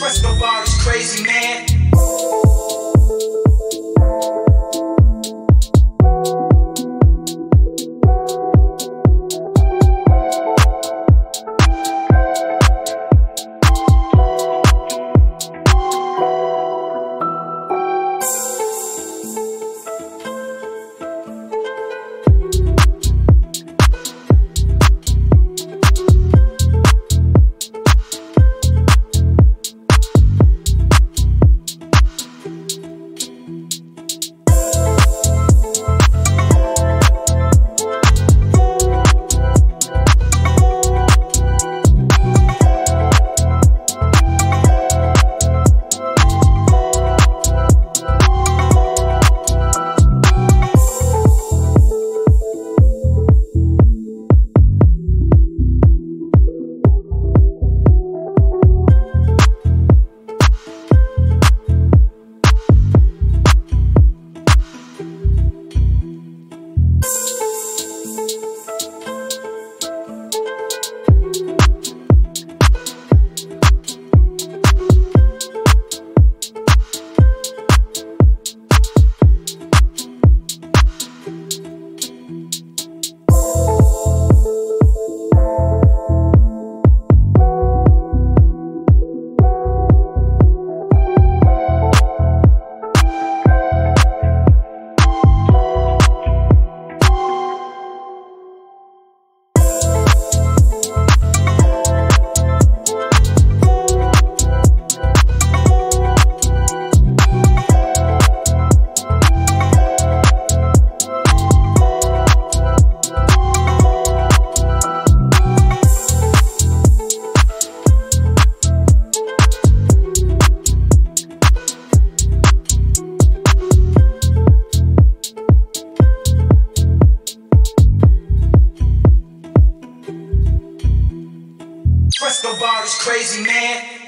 The bar is crazy, man. Escobar is crazy, man.